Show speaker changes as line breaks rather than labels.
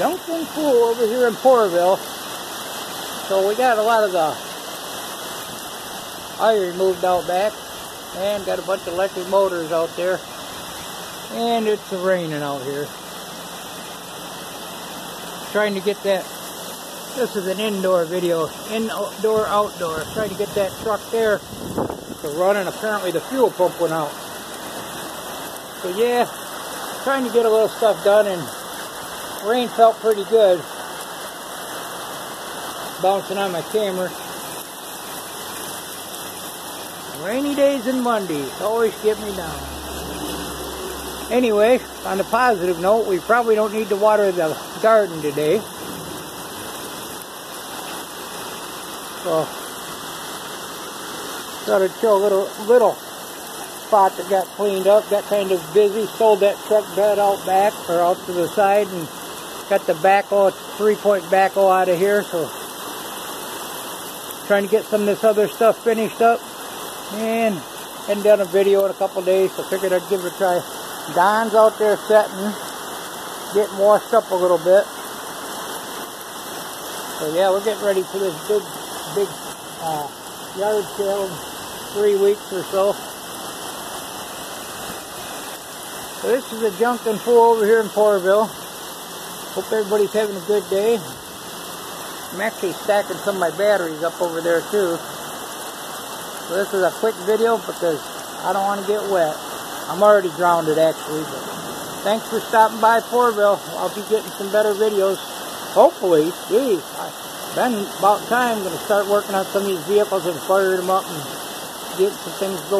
Junking Fool over here in Porterville. So we got a lot of the iron moved out back and got a bunch of electric motors out there. And it's raining out here. Trying to get that, this is an indoor video, indoor, outdoor. Trying to get that truck there to run and apparently the fuel pump went out. So yeah, trying to get a little stuff done and rain felt pretty good. Bouncing on my camera. Rainy days and Mondays always get me down. Anyway, on a positive note, we probably don't need to water the garden today. So, got a little, little spot that got cleaned up, got kind of busy, sold that truck bed out back, or out to the side, and got the backhoe, three-point backhoe out of here, so trying to get some of this other stuff finished up, and hadn't done a video in a couple days, so figured I'd give it a try. Don's out there setting, getting washed up a little bit. So yeah, we're getting ready for this big, big uh, yard sale three weeks or so. So this is a Junking Fool over here in Porterville. Hope everybody's having a good day. I'm actually stacking some of my batteries up over there too. So this is a quick video because I don't want to get wet. I'm already grounded actually. But thanks for stopping by Porterville. I'll be getting some better videos. Hopefully. Geez, it's been about time. I'm going to start working on some of these vehicles and firing them up and getting some things going.